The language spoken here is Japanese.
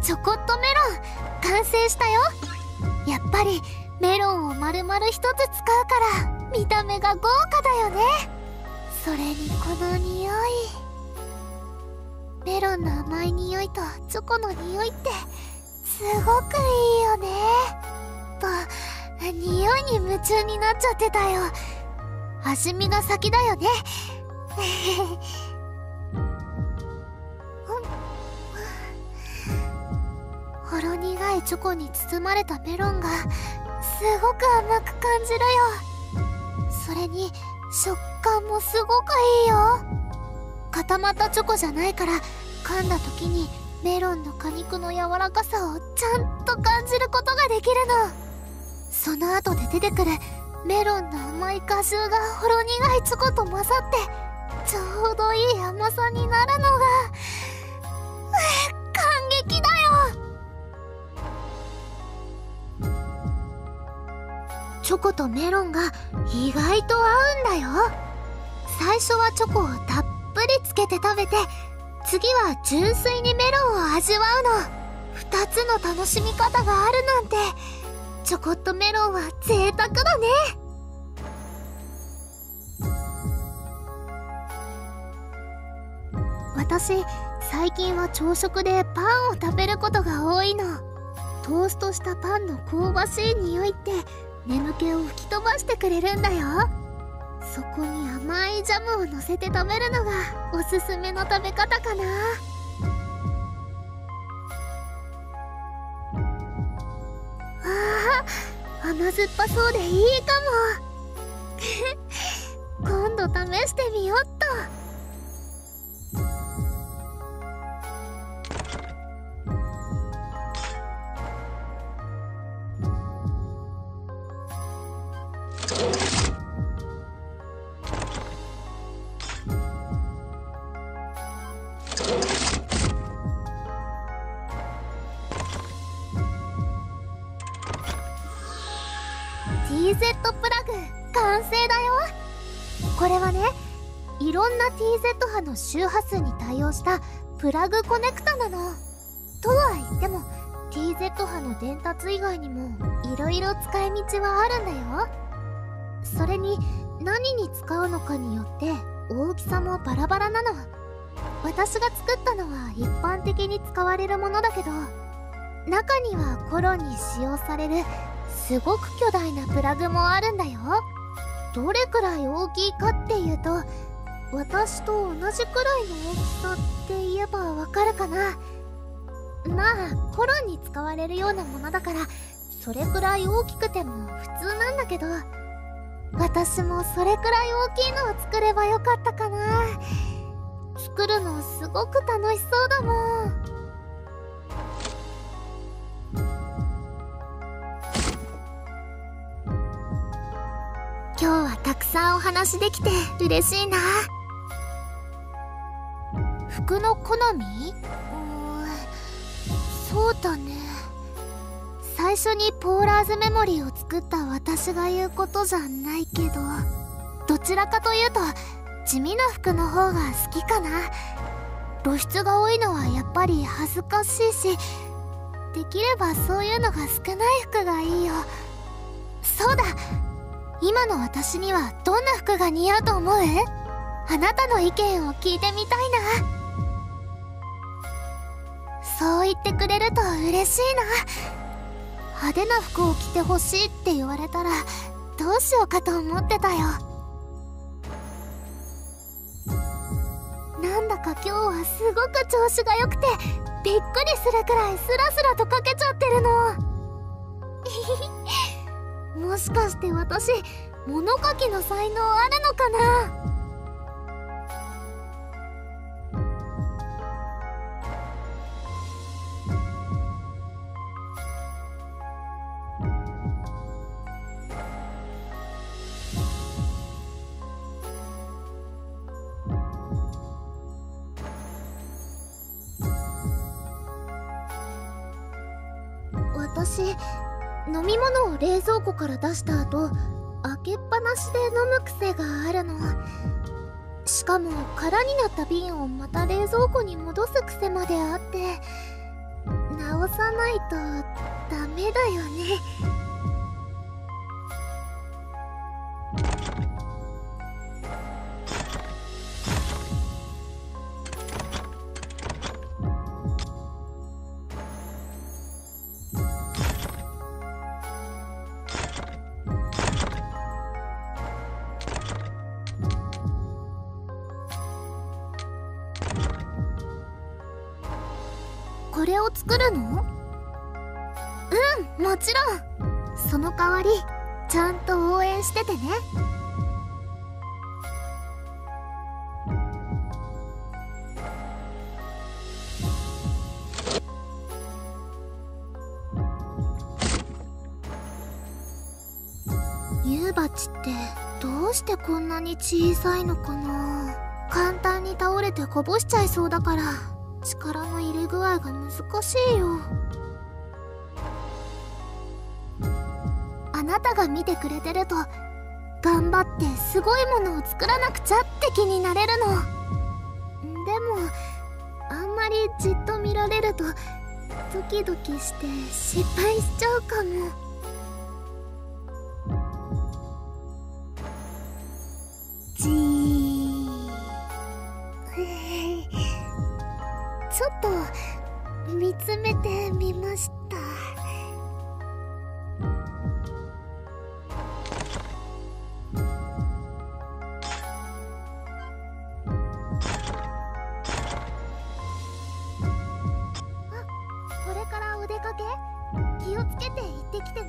チョコットメロン完成したよ。やっぱりメロンを丸々一つ使うから見た目が豪華だよね。それにこの匂い。ンの甘い匂いとチョコの匂いってすごくいいよね。と匂いに夢中になっちゃってたよ。味見が先だよね。ほろ苦いチョコに包まれたメロンがすごく甘く感じるよ。それに食感もすごくいいよ。固まったチョコじゃないから噛んだ時にメロンの果肉の柔らかさをちゃんと感じることができるの。その後で出てくるメロンの甘い果汁がほろ苦いチョコと混ざってちょうどいい甘さになるのが感激だよ。チョコとメロンが意外と合うんだよ。最初はチョコをたっぷりつけて食べて次は純粋にメロンを味わうの。2つの楽しみ方があるなんて。チョコットメロンは贅沢だね。私最近は朝食でパンを食べることが多いの。トーストしたパンの香ばしい匂いって眠気を吹き飛ばしてくれるんだよ。そこに甘いジャムをのせて食べるのがおすすめの食べ方かな。あー甘酸っぱそうでいいかも。今度試してみよっと。TZ プラグ完成だよ。これはねいろんな TZ 波の周波数に対応したプラグコネクタなの。とは言っても TZ 波の伝達以外にもいろいろ使い道はあるんだよ。それに何に使うのかによって大きさもバラバラなの。私が作ったのは一般的に使われるものだけど中にはコロに使用されるすごく巨大なプラグもあるんだよ。どれくらい大きいかっていうと私と同じくらいの大きさって言えばわかるかな。まあコロンに使われるようなものだからそれくらい大きくても普通なんだけど私もそれくらい大きいのを作ればよかったかな。作るのすごく楽しそうだもん。話できて嬉しいな。服の好み？うんそうだね。最初にポーラーズメモリーを作った私が言うことじゃないけどどちらかというと地味な服の方が好きかな。露出が多いのはやっぱり恥ずかしいしできればそういうのが少ない服がいいよ。そうだ。今の私にはどんな服が似合うと思う？あなたの意見を聞いてみたいな。そう言ってくれると嬉しいな。派手な服を着てほしいって言われたらどうしようかと思ってたよ。なんだか今日はすごく調子が良くてびっくりするくらいスラスラとかけちゃってるの。もしかして私物書きの才能あるのかな？私飲み物を冷蔵庫から出した後開けっぱなしで飲む癖があるの。しかも空になった瓶をまた冷蔵庫に戻す癖まであって直さないとダメだよね。を作るの？うんもちろん。その代わりちゃんと応援しててね。乳鉢ってどうしてこんなに小さいのかな？簡単に倒れてこぼしちゃいそうだから。力の入れ具合が難しいよ。あなたが見てくれてると頑張ってすごいものを作らなくちゃって気になれるの。でもあんまりじっと見られるとドキドキして失敗しちゃうかも。みました。これからお出かけ？気をつけて行ってきてね。